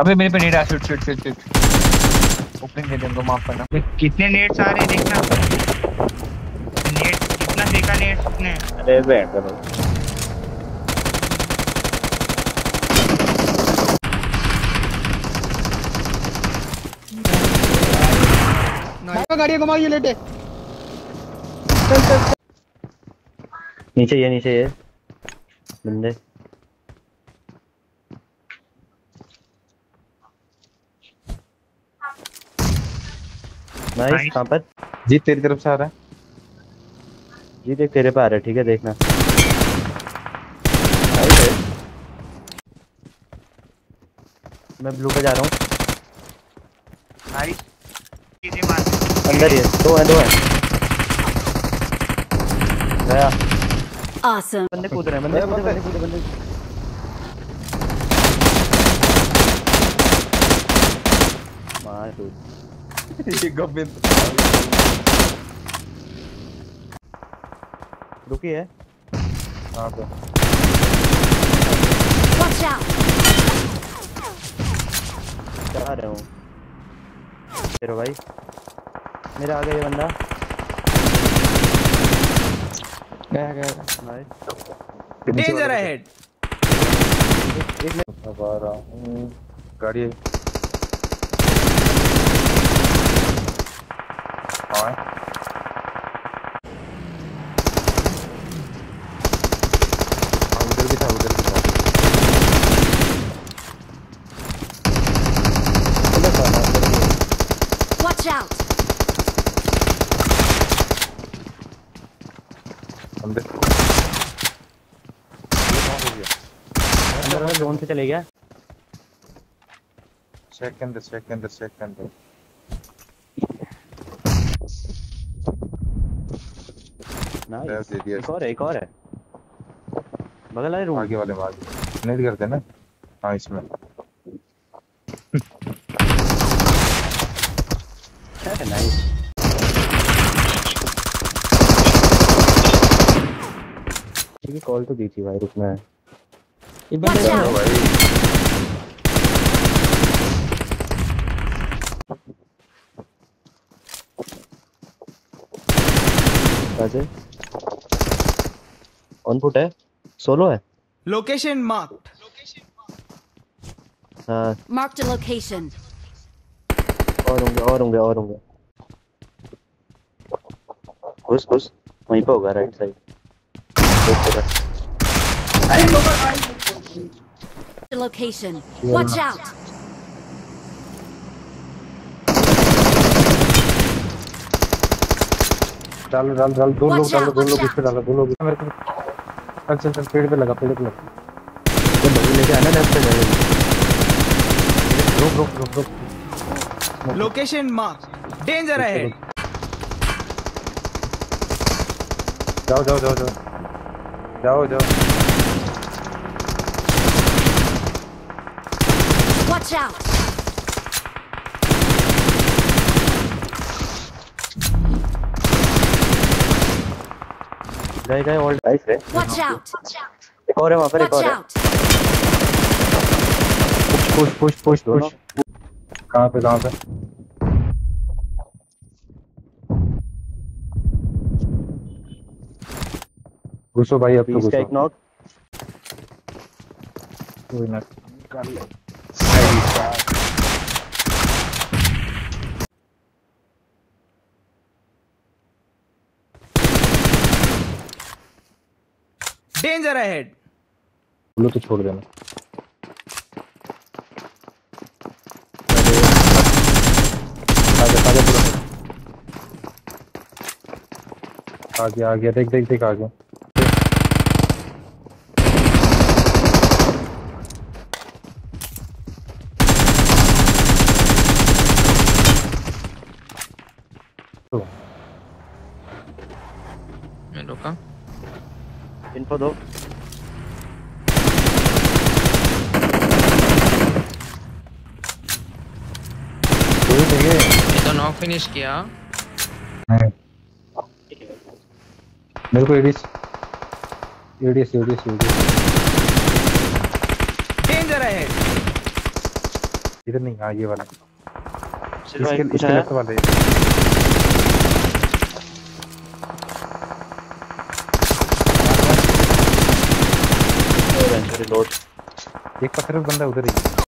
अबे मेरे पे नेट आ shoot shoot shoot shoot opening दे दे उनको माफ़ करना। कितने नेट्स आ रहे हैं देखना। नेट कितना फेंका नेट उसने? अरे बैठ करो। गाड़ी घुमा ये लेटे। नीचे ये नीचे ये। बंदे। नाइस. कहाँ पर जी तेरी तरफ़ से आ रहा है। जी देख तेरे पे आ रहा है ठीक है देखना। है। मैं ब्लू पे जा रहा हूँ। भाई चीज़ें मार। अंदर ही है दो है दो है। गया। Awesome. बंदे कूद रहे हैं बंदे कूद रहे हैं, बंदे कूद रहे हैं, बंदे। मार कूद ये गोविंद रुकी है। हाँ तो। Watch out. जा रहा हूँ। तेरे भाई। मेरे आगे ये बंदा। गया गया नाइस डेंजर अहेड अब आ रहा हूँ। गाड़ी उधर भी था उधर भी था Watch out. अंदर ये कहाँ हो गया अंदर जोन से चले गया चेक अंदर चेक अंदर चेक अंदर नाइस एक और है एक और है। बगल वाले रूम आगे वाले में आगे। नेट करते हैं ना? हाँ इसमें। नाइस है कॉल तो दी थी भाई रुकना है। Watch out. भाई। कैसे ऑन फुट है? सोलो है? लोकेशन मार्क्ड हाँ। A location. और होंगे और होंगे और होंगे। घुस घुस। वहीं पे होगा right side The location. Watch out. डालो डालो डालो। दो लोग डालो दो लोग इस पे डालो दो लोग मेरे को चल चल पेड़ पे लगा पेड़ पे लगा। तो बगल लेके आना लेफ़्ट पे जाएगा रुक रुक रुक रुक। लोकेशन मार्क्ड डेंजर अहेड जाओ जाओ जाओ जाओ। जाओ जाओ। Watch out. गए गए ऑल नाइस है Watch out. एक और है वहाँ पर एक और है। पुश पुश पुश दोनों। पुश कहाँ पे कहाँ पे? घुसो भाई अब तो घुसो एक नॉक कोई ना निकाल ले डेंजर अहेड बोलो तो छोड़ देना आगे आगे पूरा आगे। आ गया देख देख देख आ गया तो मैं रुका। दो है ये तो नॉक फिनिश किया। नहीं। मेरे को A D S A D S A D S A D S danger ahead इधर नहीं हाँ ये वाला इसके इसके लेफ़्ट वाले। रिलोड एक पत्थर बंदा उधर ही है।